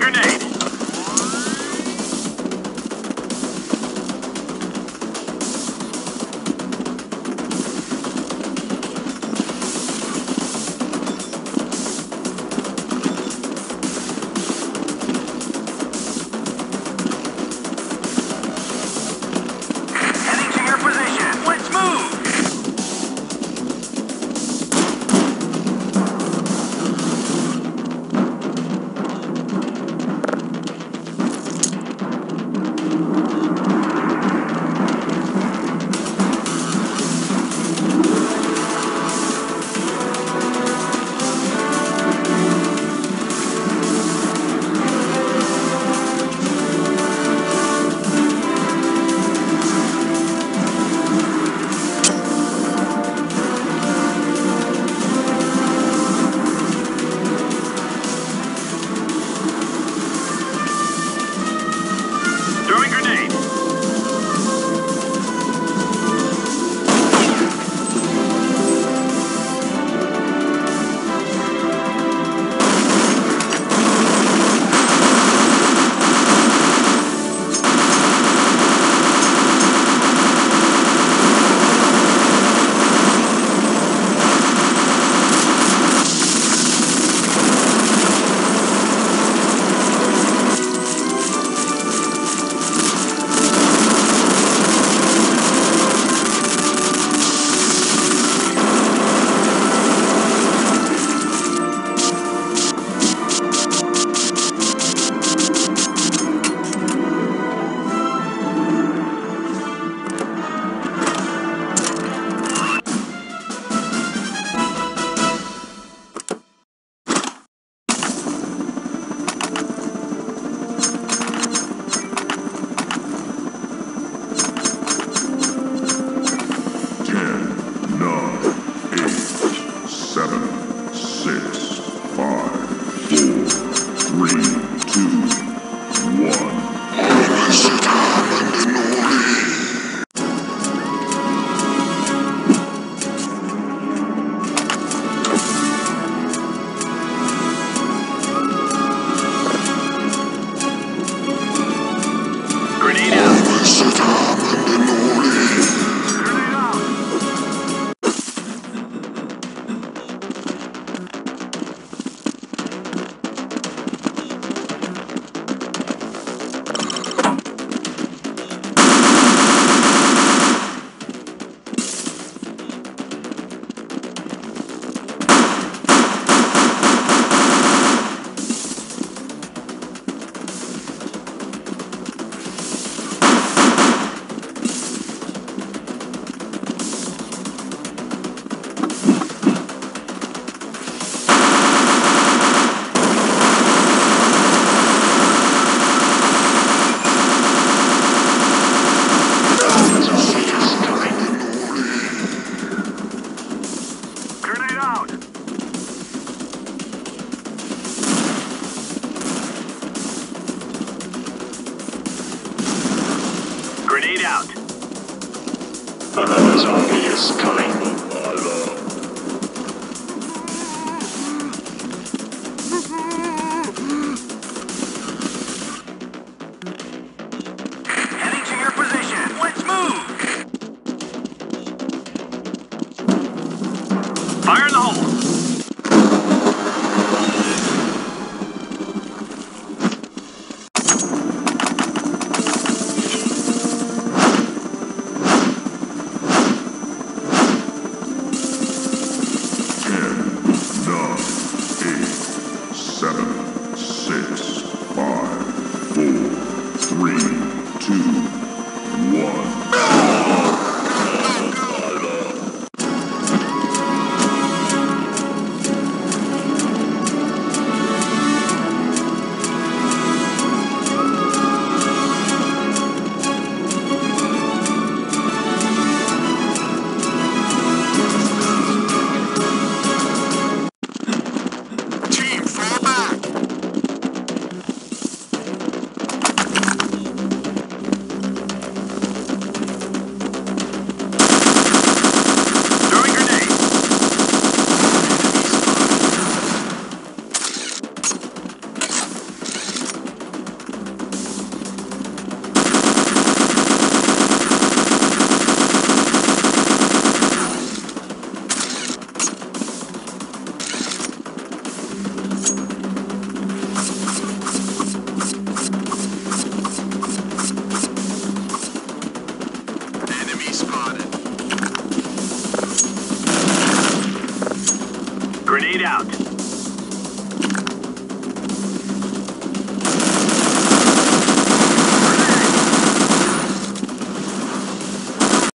grenade!